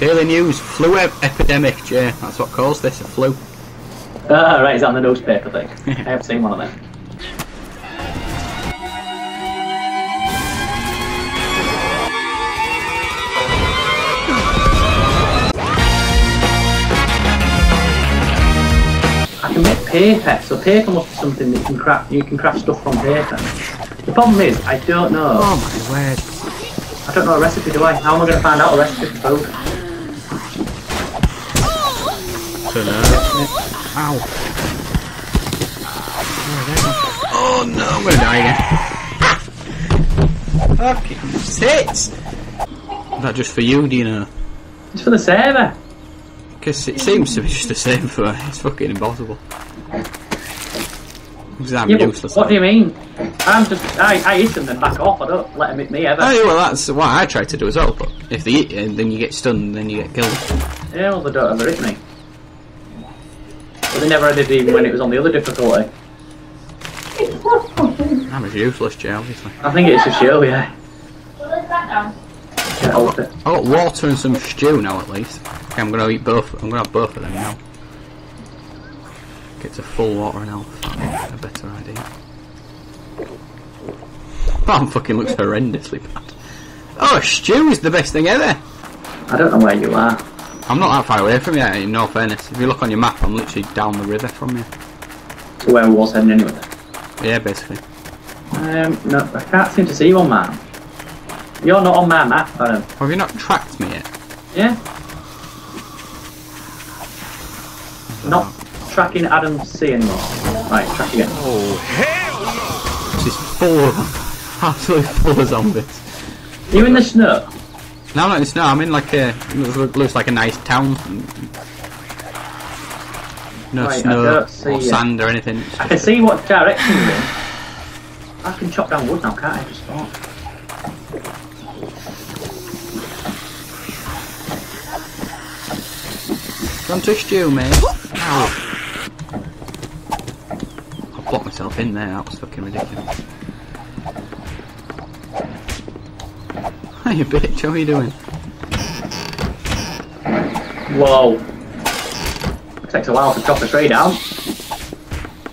Daily News, flu ep- epidemic, Jay. That's what caused this, a flu. Ah, right, is that on the newspaper thing? I have seen one of them. I can make paper, so paper must be something that you can craft. You can craft stuff from paper. The problem is, I don't know. Oh my word. I don't know a recipe, do I? How am I going to find out a recipe for food? Ow. Oh no, I'm gonna die again. Fucking tits! Is that just for you, do you know? It's for the server. Because it seems to be just the same for. It's fucking impossible. Because I'm Yeah, useless. what do you mean? I'm just, I, I eat them then back off. I don't let them hit me ever. Oh, yeah, well, that's what I try to do as well, but if they eat you, then you get stunned, then you get killed. Yeah, well, they don't ever hit me. But they never did even when it was on the other difficulty. I'm as useless, Jay, obviously. I think it's a show, yeah. Get off it. I got water and some stew now, at least. Okay, I'm gonna eat both. I'm gonna have both of them now. Get to full water and health. A better idea. That fucking looks horrendously bad. Oh, stew is the best thing ever. I don't know where you are. I'm not that far away from you, in no fairness. If you look on your map, I'm literally down the river from you. To where we was heading anyway. Yeah, basically. Um, no, I can't seem to see you on map. You're not on my map, Adam. Have you not tracked me yet? Yeah? Not tracking Adam C anymore. Right, track again. Oh, hell no! This is full of, absolutely full of zombies. You in the snow? No, I'm not in the snow. I'm in like a looks, like a nice town. No Right, snow or you. sand or anything. I can just- see what direction you're in. I can chop down wood now, can't I? Just thought. Don't touch you, mate. Ow. I blocked myself in there. That was fucking ridiculous. Hey, you bitch. How are you doing? Whoa. It takes a while to chop a tree down.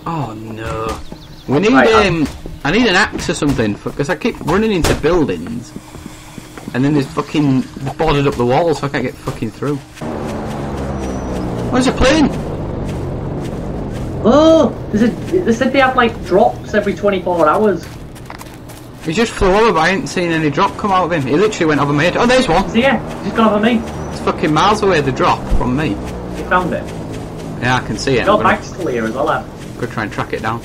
Oh no. We need Right, uh, um. I need an axe or something because I keep running into buildings, and then there's fucking boarded up the walls, so I can't get fucking through. Where's a plane? Oh, they said they have like drops every 24 hours. He just flew over, I ain't seen any drop come out of him. He literally went over me. Oh, there's one. So yeah, he's gone over me. It's fucking miles away. The drop from me. You found it. Yeah, I can see it. Your bag's still here as well, lad. gonna try and track it down.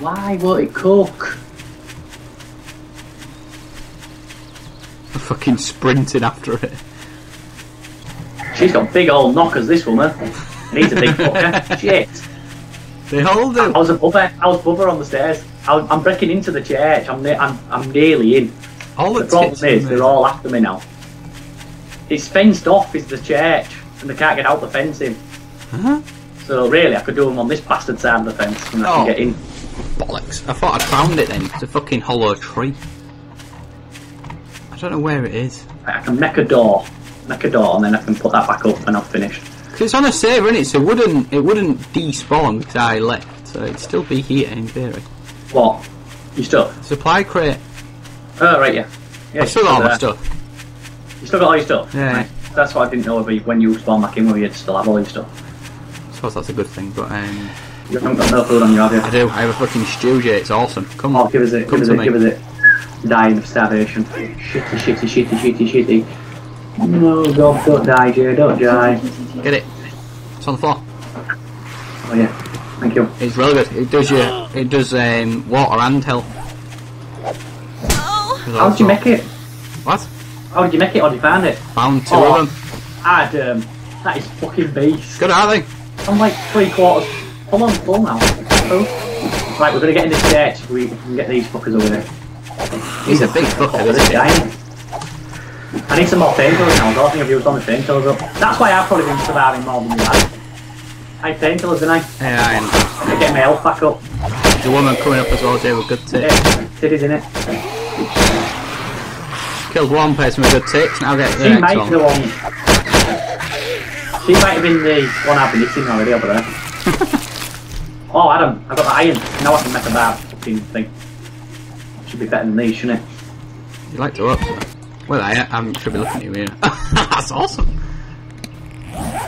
Why won't it cook? I'm fucking sprinting after it. She's got big old knockers, this woman. Needs a big fucker. Shit. They all I was above her. I was above her on the stairs. I, I'm breaking into the church. I'm, ne- I'm, I'm nearly in. All The problem is, they're all after me now. It's fenced off, is the church, and they can't get out the fencing. Huh? So really, I could do them on this bastard side of the fence, and I Oh. can get in. Bollocks. I thought I'd found it then. It's a fucking hollow tree. I don't know where it is. I can make a door, make a door, and then I can put that back up, and I've finished. 'Cause it's on a save, isn't it? So it wouldn't, it wouldn't despawn because I left. So it'd still be here in theory. What? You stuff? Supply crate. Oh right, yeah. Yeah, I've still got all my there. stuff. You still got all your stuff? Yeah. Right. That's what I didn't know whether you- when you spawn back in, whether you'd still have all your stuff. I suppose that's a good thing, but um, You haven't got no food on you, have you? I do. I have a fucking stew, Jay. It's awesome. Come Oh, on. give us it, Come give us to it, me. give us it. Dying of starvation. Shitty, shitty, shitty, shitty, shitty. No, God, don't die, Jay, don't die. Get it. It's on the floor. Oh yeah, thank you. It's really good. It does your, it does um, water and health. There's How did you make it? What? How did you make it, or did you find it? Found two Oh. of them. Adam, that is fucking beast. Good, aren't they? I'm like three quarters. Come on, full now. Oh. Right, we're gonna get in this church if we can get these fuckers away. He's a big fucker, Oh, isn't he? I need some more painkillers now. I don't think I've used all my painkillers up. That's why I've probably been surviving more than you have. I had painkillers, didn't I? Yeah, To get my health back up. a woman coming up as well, Jay, with good tits. Yeah, titties in it. Killed one person with good tips, now get the She next might one. be the one. She might have been the one I've been hitting already over there. oh, Adam, I've got the iron. Now I can make a bad fucking thing. Should be better than these, shouldn't it? You like to up, so. Well, I, I should be looking at you here. That's awesome.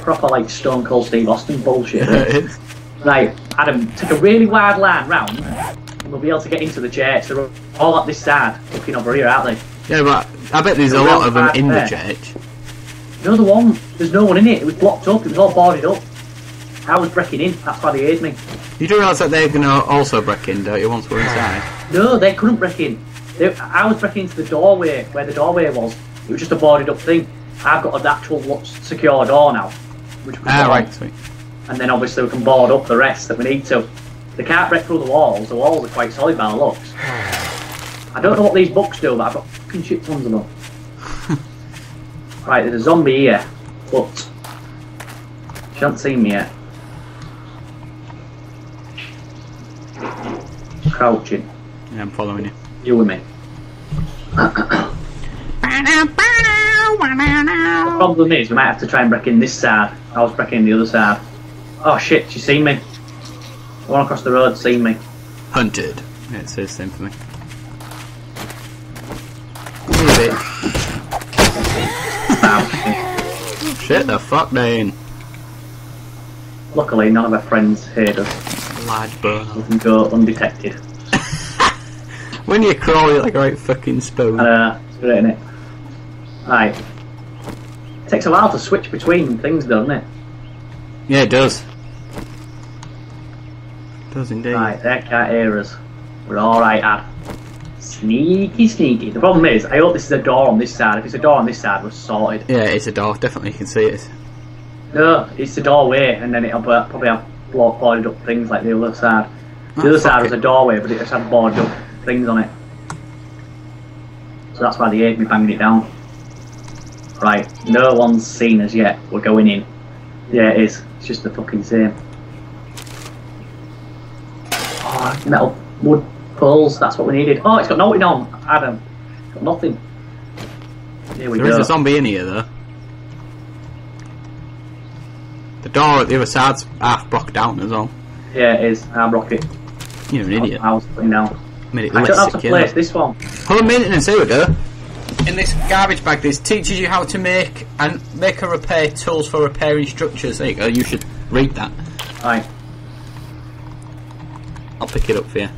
Proper like Stone Cold Steve Austin bullshit. it is. right, Adam, take a really wide line round, and we'll be able to get into the church. They're all up this side, looking over here, aren't they? Yeah, but I bet there's a The lot of them in the there. church. No, the one. There's no one in it. It was blocked up. It was all boarded up. I was breaking in. That's why they heard me. You do realise that they're going to also break in, don't you, once we're inside? No, they couldn't break in. They, I was breaking into the doorway where the doorway was. It was just a boarded up thing. I've got an actual secure door now, which Ah, right, sweet. And then obviously we can board up the rest that we need to. They can't break through the walls. The walls are quite solid by the looks. I don't know what these books do, but I've got fucking shit tons of them. right, there's a zombie here, but she hasn't seen me yet. Crouching. Yeah, I'm following you. You with me? The problem is, we might have to try and break in this side. I was breaking in the other side. Oh shit, she's seen me. The one across the road seen me. Hunted. Yeah, it says the same for me. Leave it. Shit, the fuck, Dane. Luckily, none of our friends heard us. Large burn. We can go undetected. When you crawl, you're like a right fucking spoon. Uh, it's great, innit? Right. takes a while to switch between things, doesn't it? Yeah, it does. It does indeed. Right, that can't hear us. We're alright, Ad. Sneaky, sneaky. The problem is, I hope this is a door on this side. If it's a door on this side, we're sorted. Yeah, it's a door. Definitely, you can see it. No, it's the doorway, and then it'll probably have boarded up things like the other side. The Oh, other side was a doorway, but it just had boarded up things on it. So that's why they heard me banging it down. Right, no one's seen us yet. We're going in. Yeah, it is. It's just the fucking same. Oh, metal wood poles. That's what we needed. Oh, it's got nothing on. Adam, got nothing. Here we There is go. a zombie in here, though. The door at the other side's half blocked down as well. Yeah, it is. Arm it. You're an idiot. I was putting down. Made it I less don't know how to secure. place this one. Home maintenance, here we go. In this garbage bag, this teaches you how to make and make a repair tools for repairing structures. There you go. You should read that. Right, I'll pick it up for you.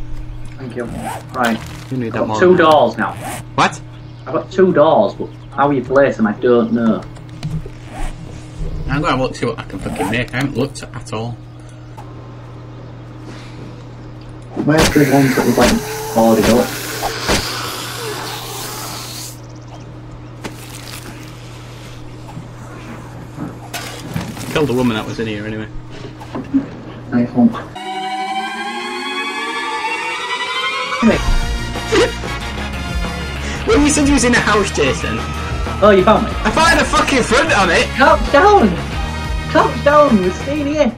thank you. Right, You need I've more. got two than doors now. What? I've got two doors, but how you place them, I don't know. I'm gonna look see what I can fucking make. I haven't looked at, at all. Where's the ones that we've like boarded up? Killed a woman that was in here anyway. Nice one. When you said you was in a house, Jason, Oh, you found me. I found a fucking front on it. Calm down! Calm down, we're staying here.